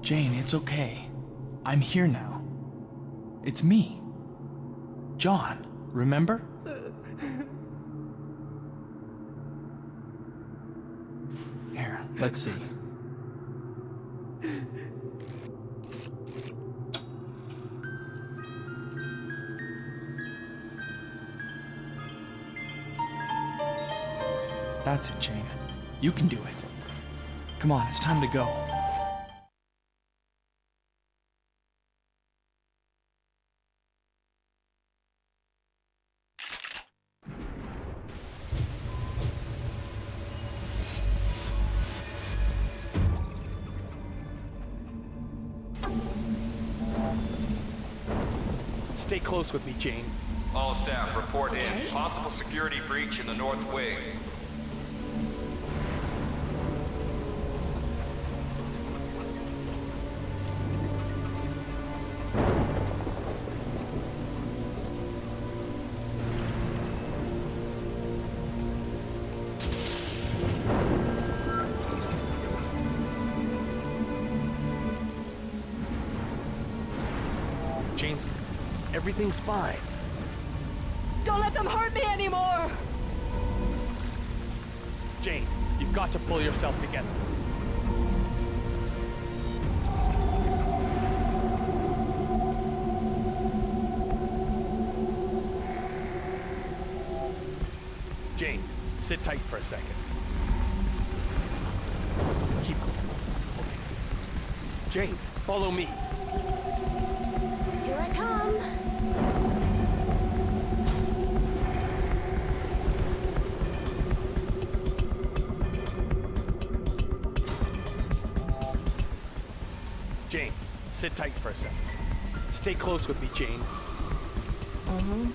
Jane, it's okay. I'm here now. It's me. John, remember? Here, let's see. That's it, Jane. You can do it. Come on, it's time to go. Stay close with me, Jane. All staff report in. Possible security breach in the north wing. Jane's. Everything's fine. Don't let them hurt me anymore! Jane, you've got to pull yourself together. Jane, sit tight for a second. Keep. Okay. Jane, follow me. Come. Jane, sit tight for a second. Stay close with me, Jane. I'm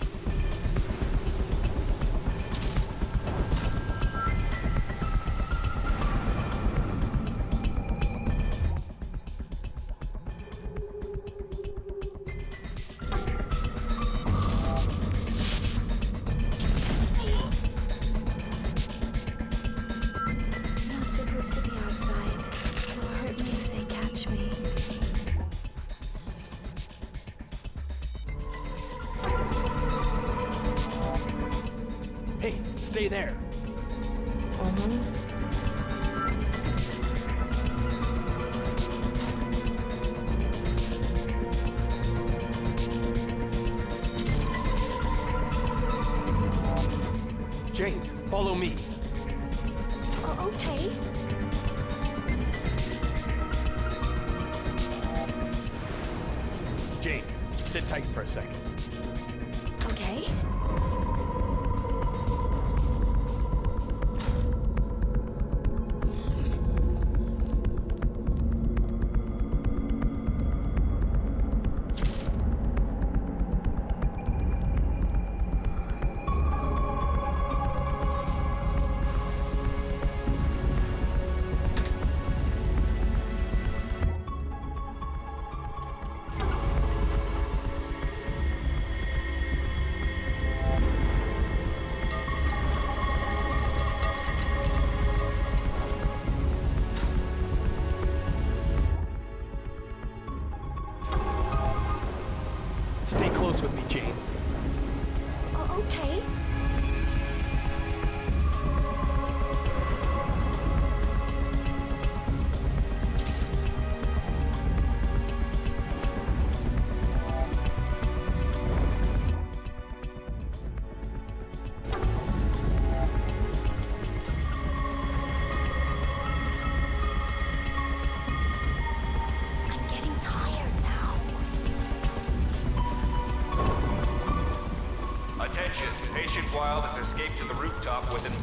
stay there. Jane, follow me. Wild has escaped to the rooftop with an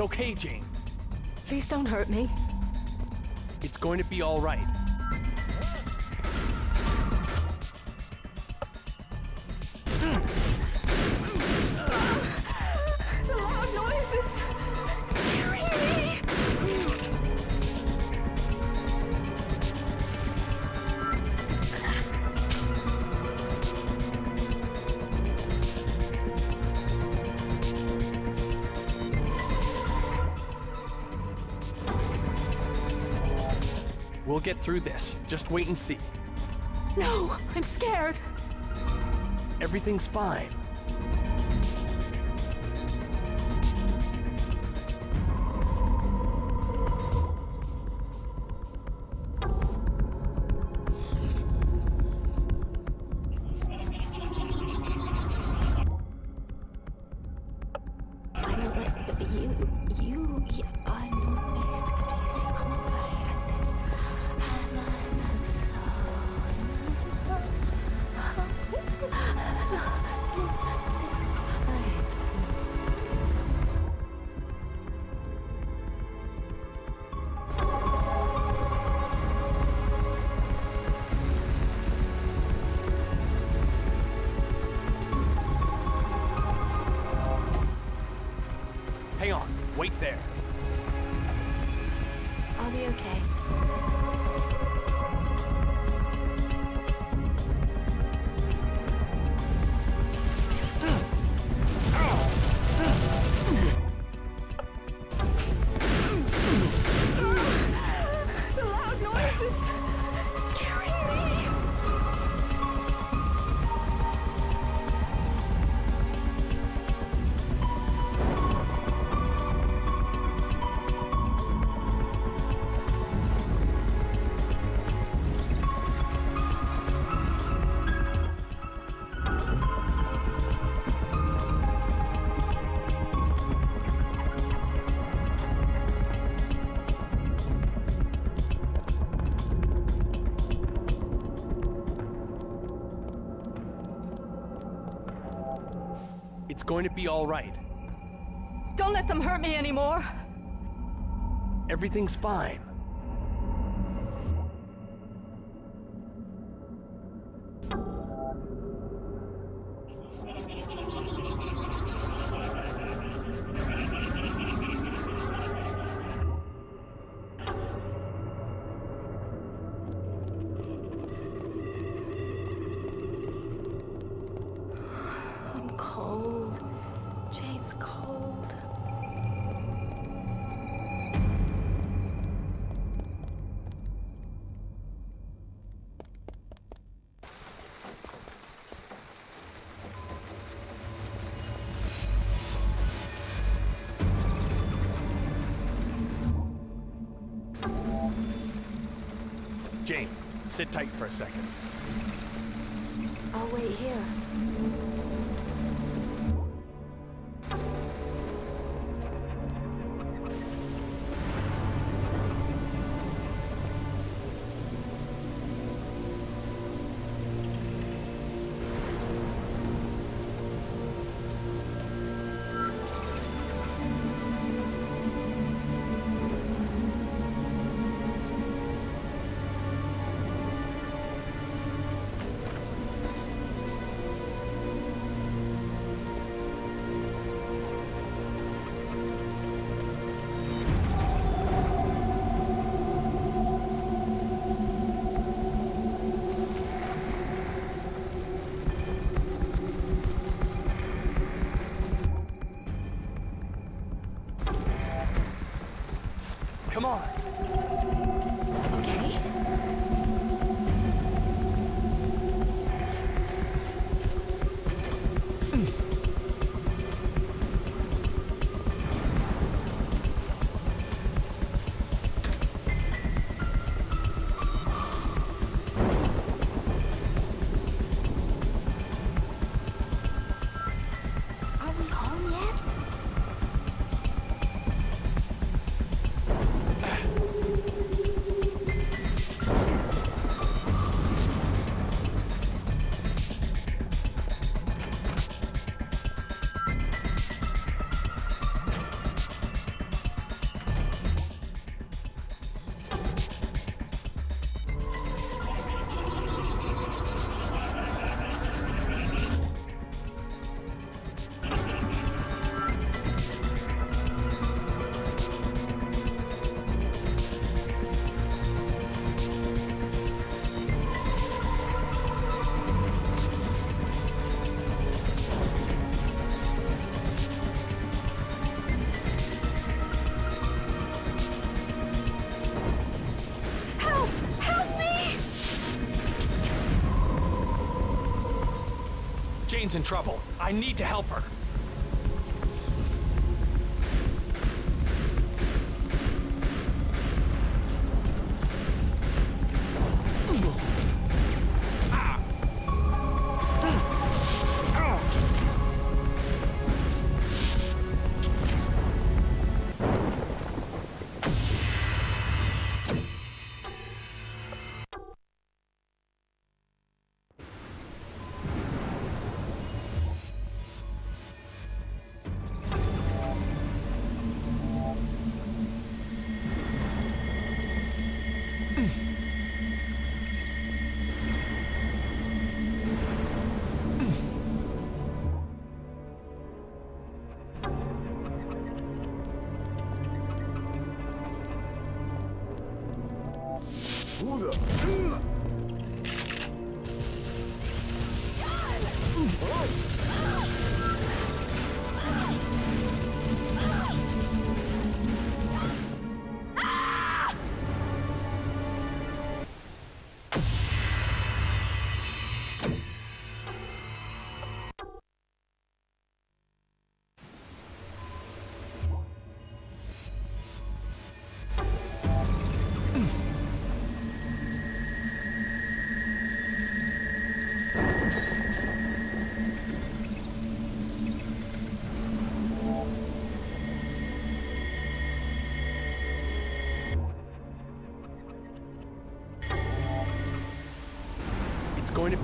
It's okay, Jane. Please don't hurt me. It's going to be all right. This. Just wait and see. No, I'm scared. Everything's fine. Wait there. Going to be all right. Don't let them hurt me anymore. Everything's fine. Sit tight for a second. Jane's in trouble. I need to help her.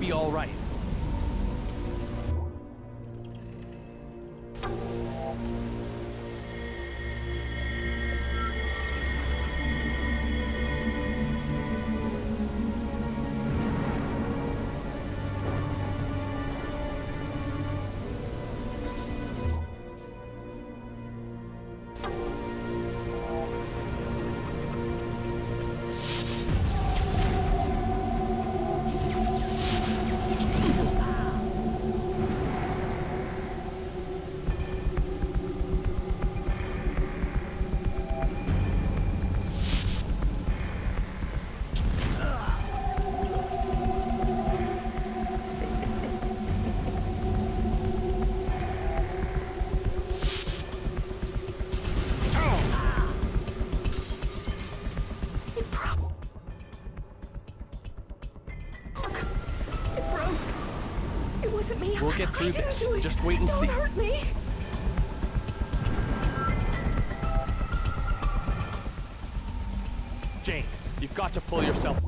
Be all right. Get through this. Just wait and see. Jane, you've got to pull yourself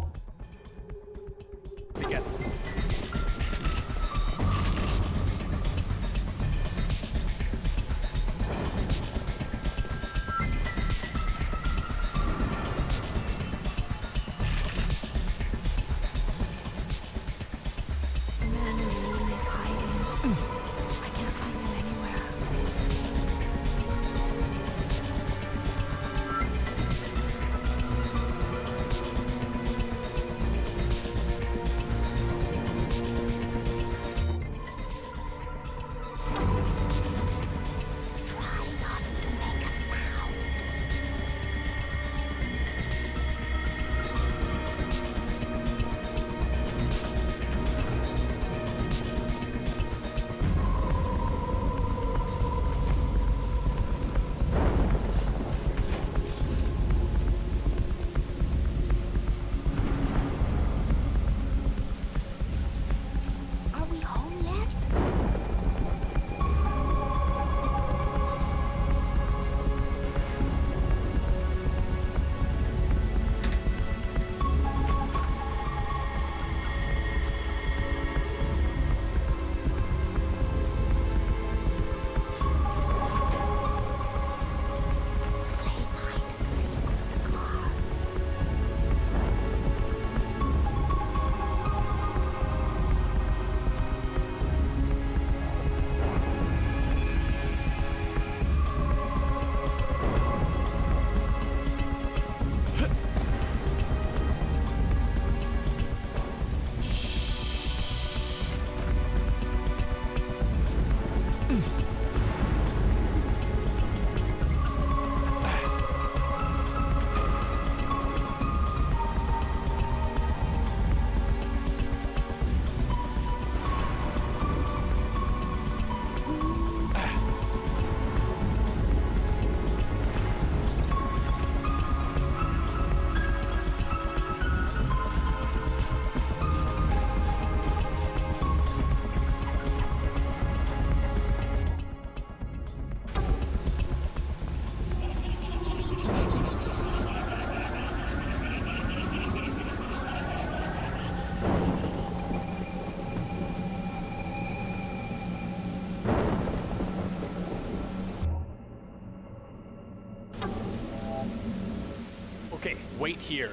wait here.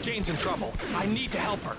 Jane's in trouble. I need to help her.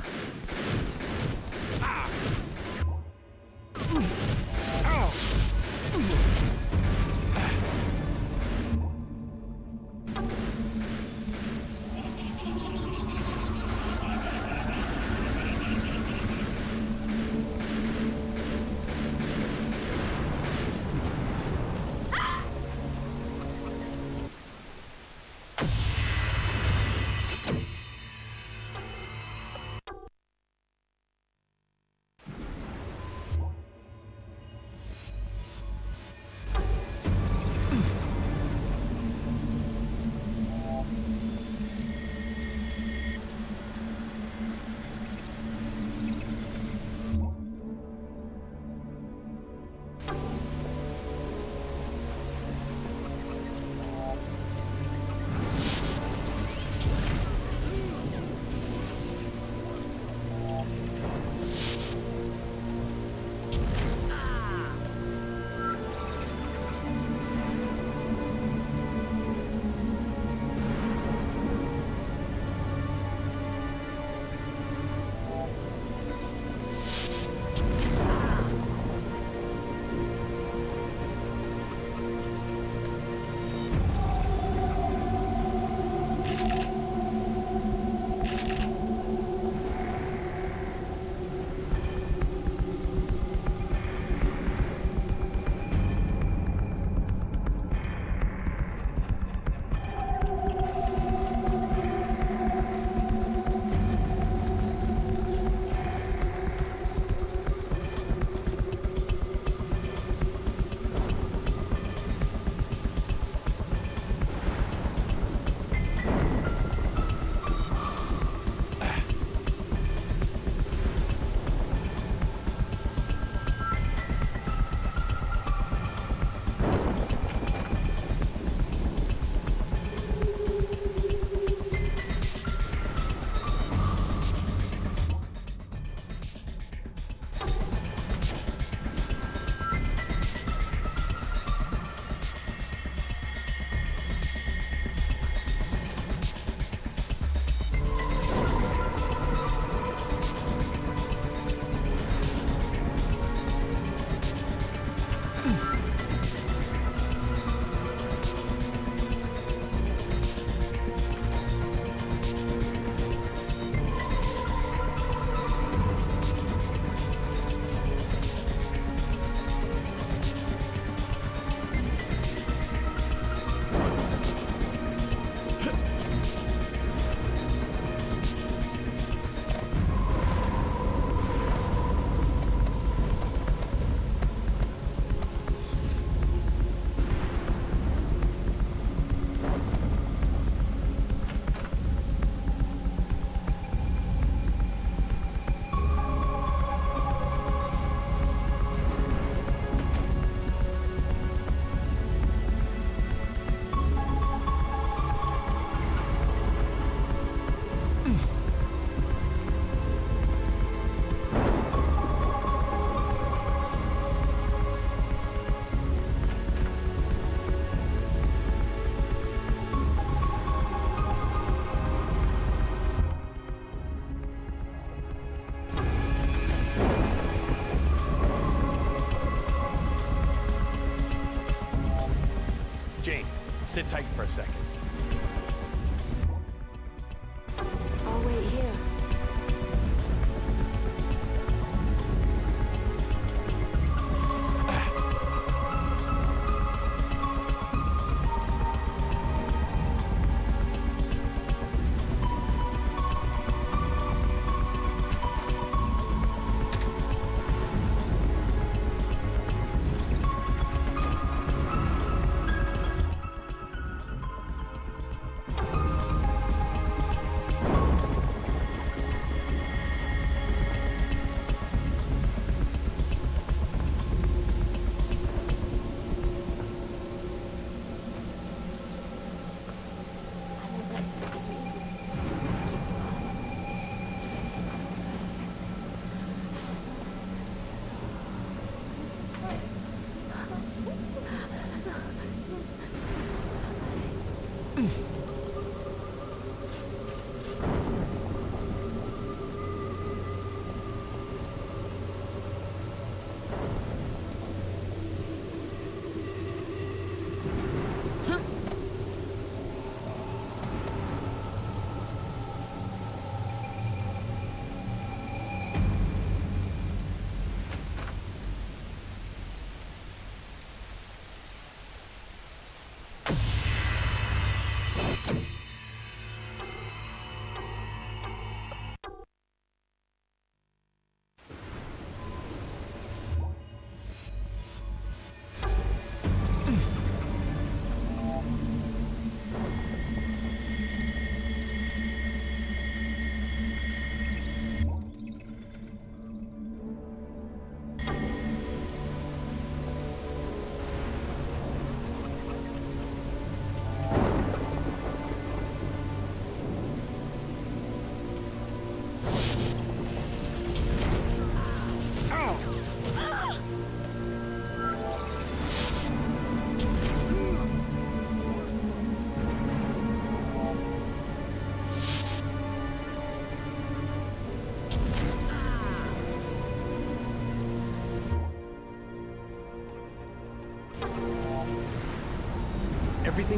Sit tight for a second.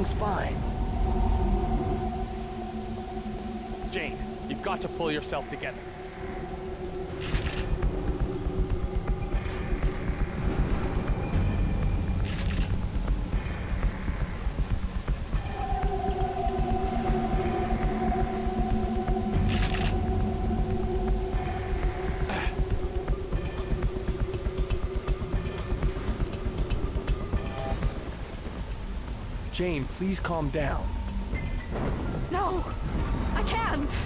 Fine. Jane, you've got to pull yourself together. Jane, please calm down. No, I can't.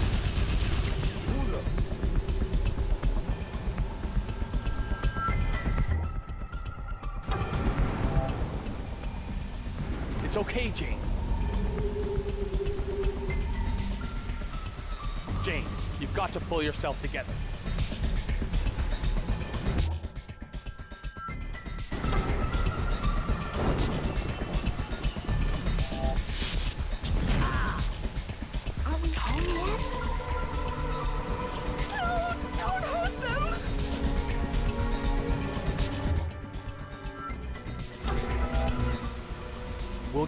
It's okay, Jane. Jane, you've got to pull yourself together.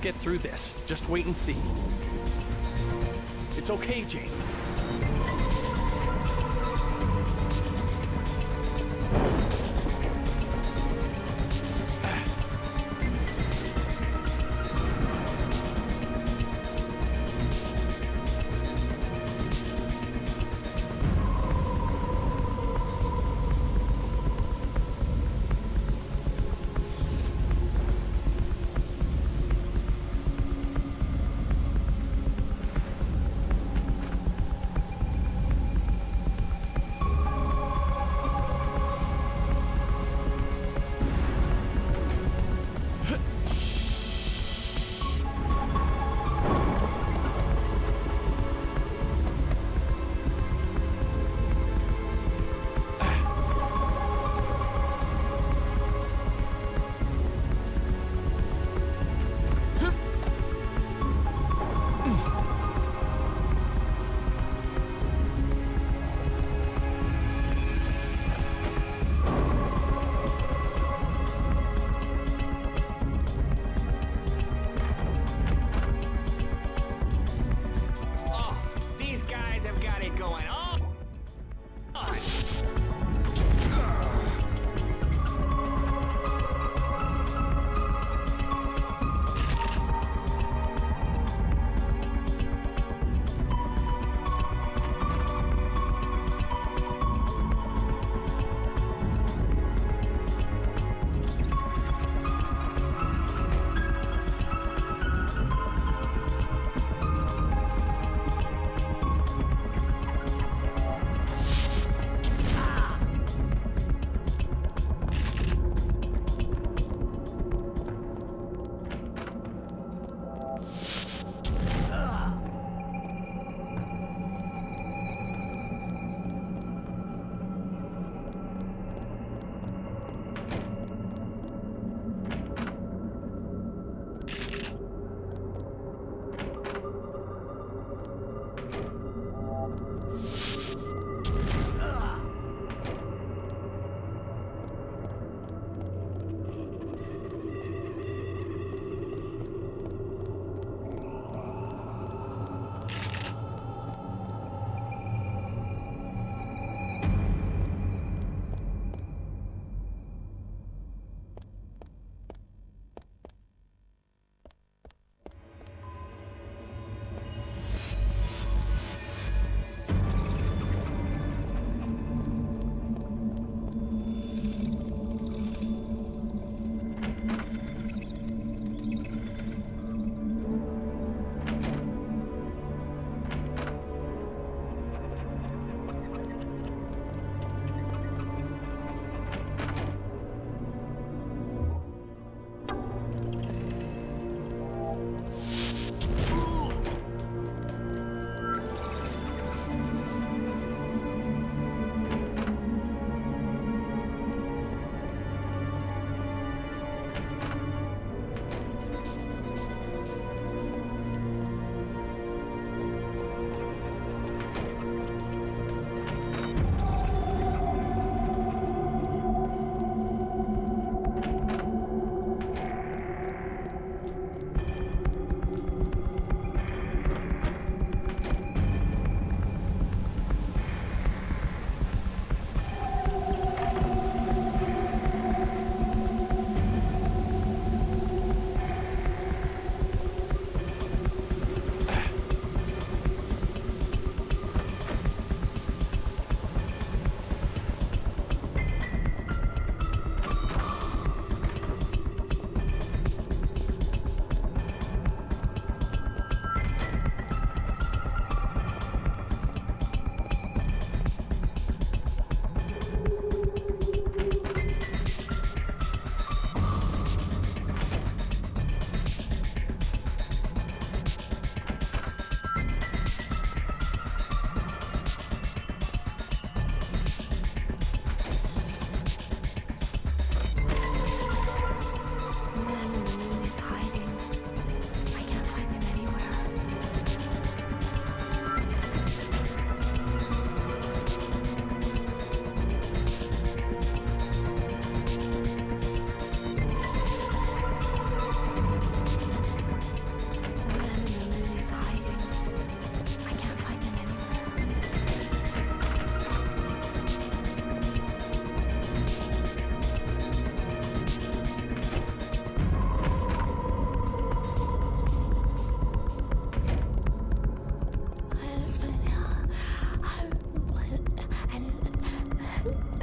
Get through this. Just wait and see. It's okay, Jane.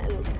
Ooh.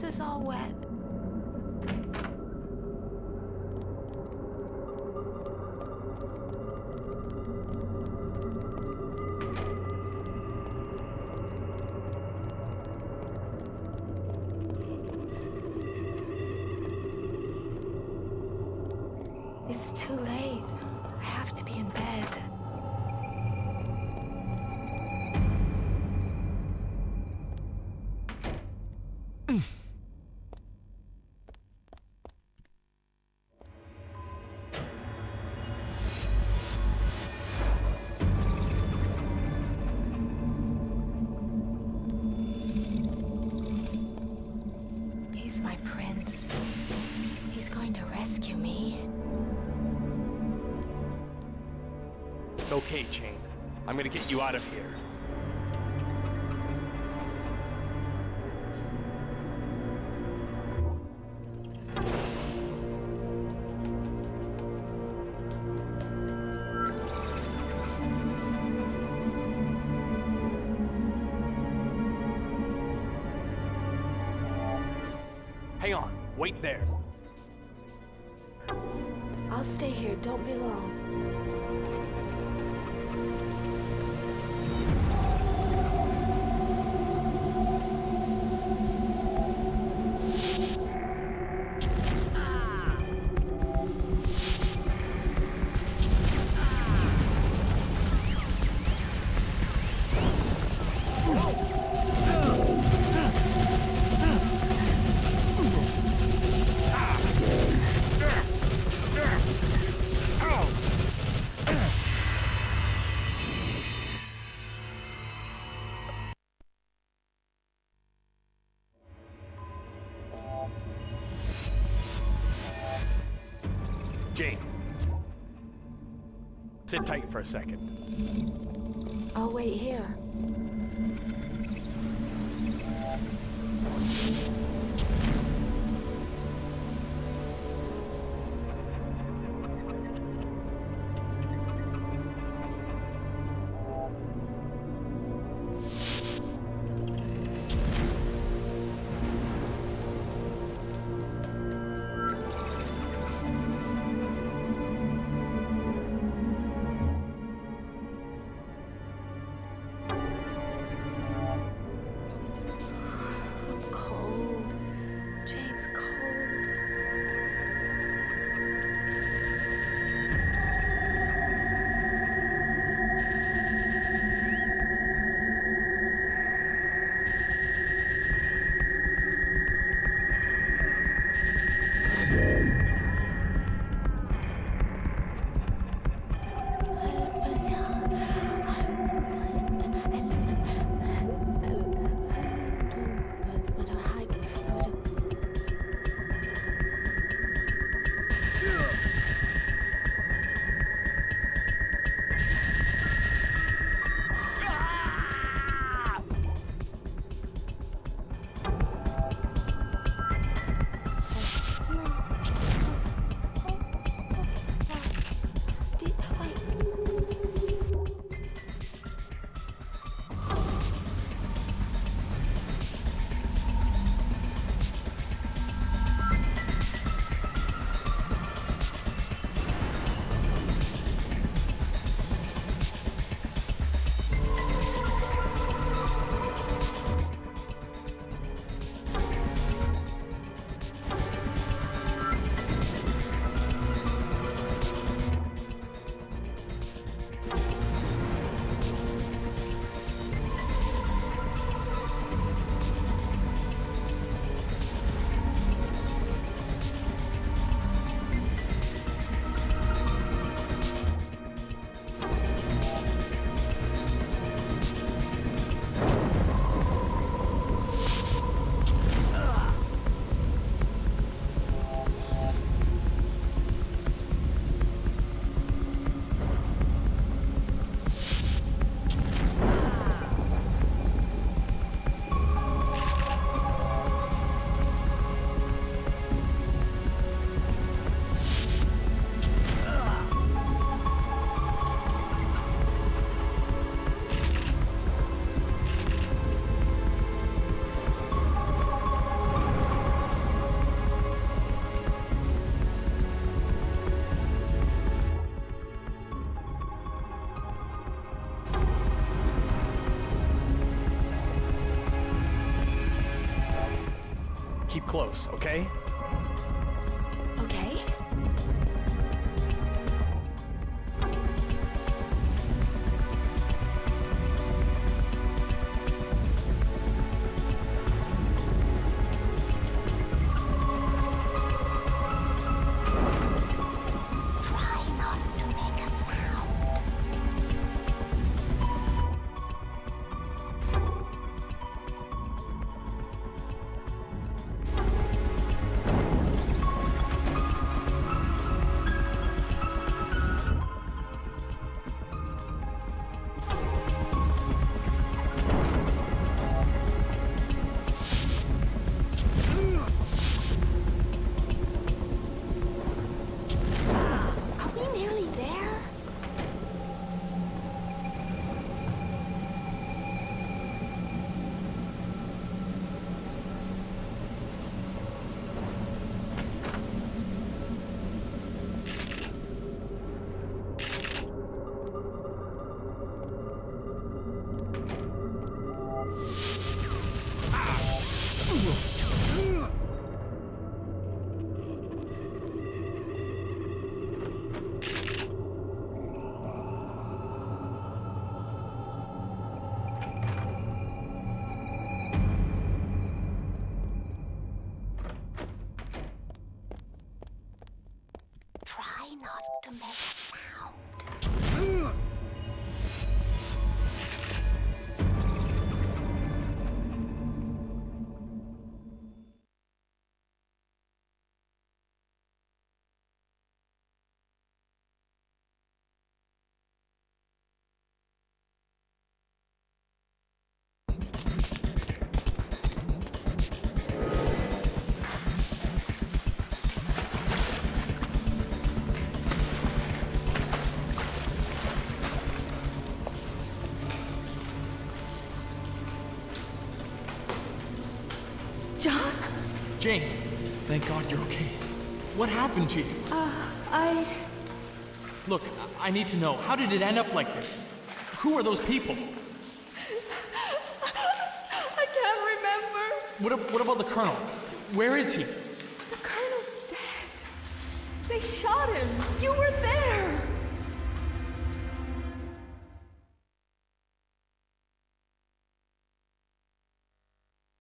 Dress is all wet. Okay, Jane. I'm gonna get you out of here. Hang on. Wait there. I'll stay here. Don't be long. Sit tight for a second. I'll wait here. Keep close, okay? Jane, thank God you're okay. What happened to you? Uh, I. Look, I I need to know. How did it end up like this? Who are those people? I can't remember. What, what about the Colonel? Where is he? The Colonel's dead. They shot him. You were there.